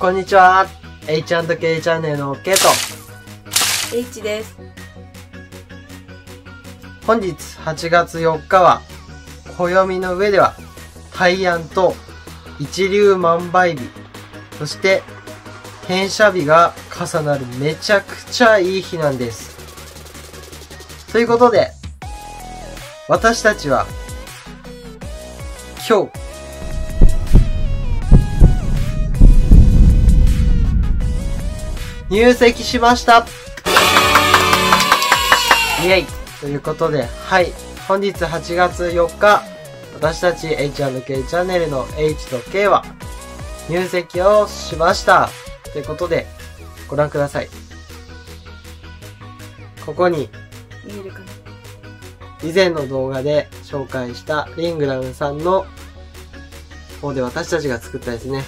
こんにちは。H&K チャンネルのケイト。H です。本日8月4日は、暦の上では、大安と一粒万倍日、そして、転写日が重なるめちゃくちゃいい日なんです。ということで、私たちは、今日、入籍しましたイェイということで、はい。本日8月4日、私たち H&K チャンネルの H と K は入籍をしました。ということで、ご覧ください。ここに見えるかな？以前の動画で紹介したリングラムさんの方で私たちが作ったですね、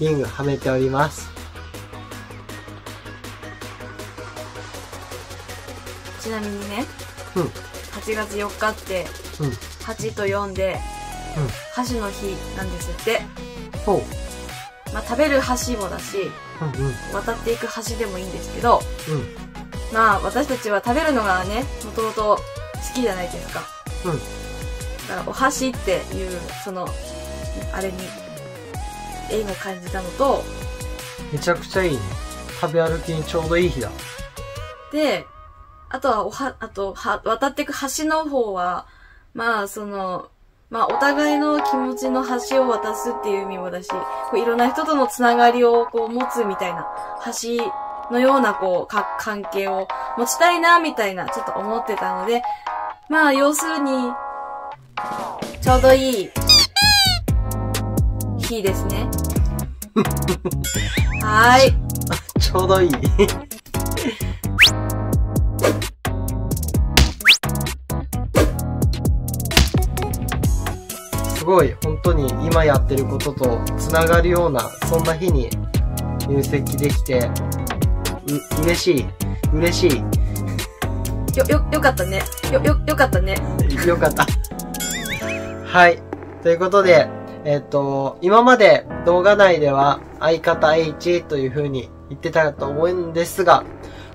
リングはめております。ちなみにね、うん8月4日って、うん8と4で、箸の日なんですって。ほう。まあ、食べる箸もだし、うんうん。渡っていく箸でもいいんですけど、うん。まあ、私たちは食べるのがね、もともと好きじゃないですか。うん。だから、お箸っていう、その、あれに、縁を感じたのと、めちゃくちゃいいね。食べ歩きにちょうどいい日だ。で、あとは、おは、あと、は、渡っていく橋の方は、まあ、その、まあ、お互いの気持ちの橋を渡すっていう意味もだし、こういろんな人とのつながりをこう持つみたいな、橋のようなこう、か、関係を持ちたいな、みたいな、ちょっと思ってたので、まあ、要するに、ちょうどいい、日ですね。はーい。ちょうどいい。すごい、本当に今やってることとつながるような、そんな日に入籍できて、う、嬉しい。嬉しよ、よ、よかったね。よ、よ、よかったね。い。よかった。はい。ということで、えっ、と、今まで動画内では相方 H という風に言ってたと思うんですが、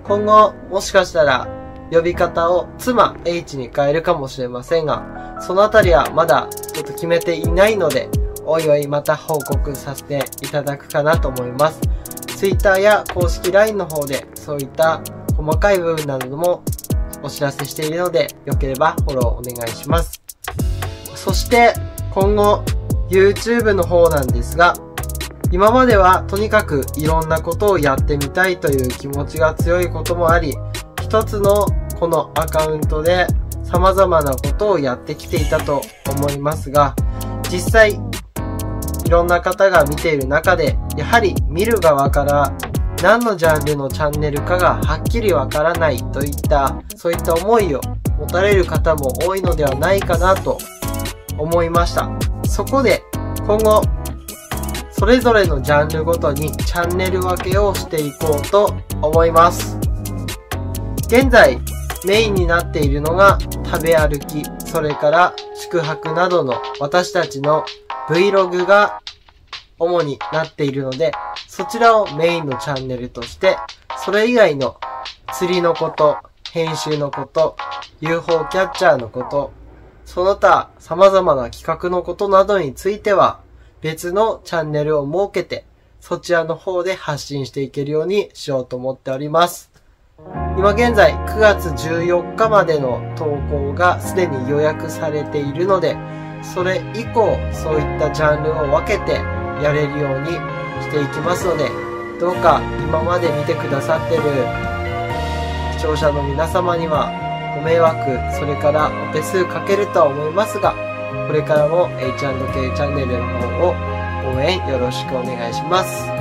今後もしかしたら呼び方を妻 H に変えるかもしれませんが、そのあたりはまだちょっと決めていないので、おいおいまた報告させていただくかなと思います。Twitter や公式 LINE の方でそういった細かい部分などもお知らせしているので、よければフォローお願いします。そして、今後、YouTube の方なんですが、今まではとにかくいろんなことをやってみたいという気持ちが強いこともあり、一つのこのアカウントで様々なことをやってきていたと思いますが、実際、いろんな方が見ている中で、やはり見る側から何のジャンルのチャンネルかがはっきりわからないといった、そういった思いを持たれる方も多いのではないかなと思いました。そこで今後、それぞれのジャンルごとにチャンネル分けをしていこうと思います。現在、メインになっているのが食べ歩き、それから宿泊などの私たちの Vlog が主になっているので、そちらをメインのチャンネルとして、それ以外の釣りのこと、編集のこと、UFO キャッチャーのこと、その他様々な企画のことなどについては別のチャンネルを設けてそちらの方で発信していけるようにしようと思っております。今現在9月14日までの投稿がすでに予約されているので、それ以降そういったジャンルを分けてやれるようにしていきますので、どうか今まで見てくださってる視聴者の皆様にはご迷惑、それからお手数かけるとは思いますが、これからも H&K チャンネルの方を応援よろしくお願いします。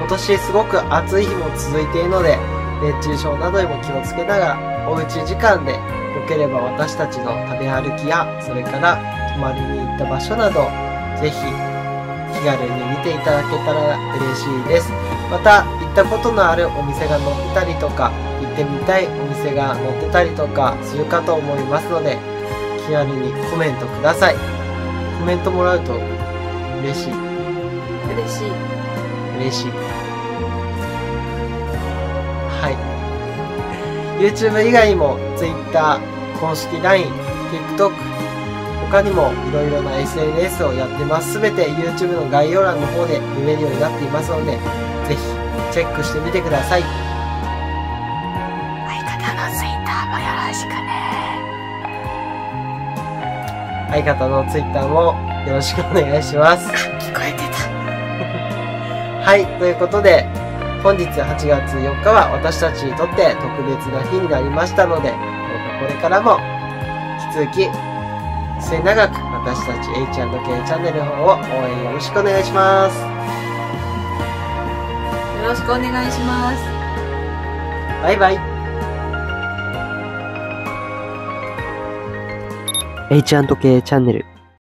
今年すごく暑い日も続いているので、熱中症などにも気をつけながら、おうち時間で良ければ私たちの食べ歩きや、それから泊まりに行った場所など、ぜひ気軽に見ていただけたら嬉しいです。また、行ったことのあるお店が載ってたりとか、行ってみたいお店が載ってたりとかするかと思いますので、気軽にコメントください。コメントもらうと嬉しい。嬉しい。嬉しい。はい。YouTube 以外にも Twitter、公式 LINE、TikTok、他にもいろいろな SNS をやってます。すべて YouTube の概要欄の方で見れるようになっていますので、ぜひチェックしてみてください。相方の Twitter もよろしくね。相方の Twitter もよろしくお願いします。聞こえてた。はい、ということで、本日8月4日は私たちにとって特別な日になりましたので、これからも引き続き末永く私たち H&K チャンネルの方を応援よろしくお願いします。よろしくお願いします。バイバイ。H&K チャンネル